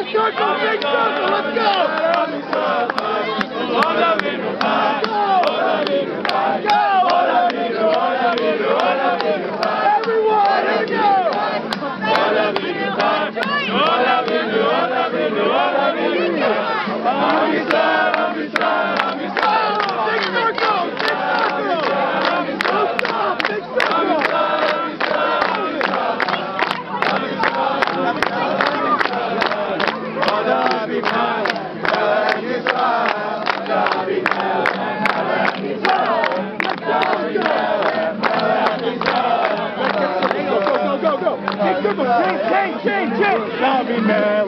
Achou que go, go. Hey, Ching, Ching, Ching. Man.